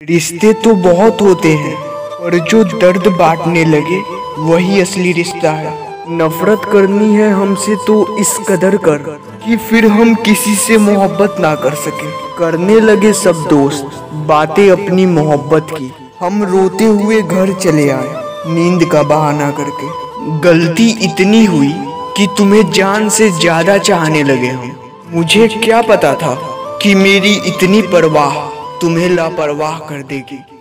रिश्ते तो बहुत होते हैं, पर जो दर्द बांटने लगे, वही असली रिश्ता है। नफरत करनी है हमसे तो इस कदर कर कि फिर हम किसी से मोहब्बत ना कर सके। करने लगे सब दोस्त, बातें अपनी मोहब्बत की। हम रोते हुए घर चले आए, नींद का बहाना करके। गलती इतनी हुई कि तुम्हें जान से ज़्यादा चाहने लगे हम। मुझे क्या पता था कि मेरी इतनी परवाह तुम्हें लापरवाह कर देगी।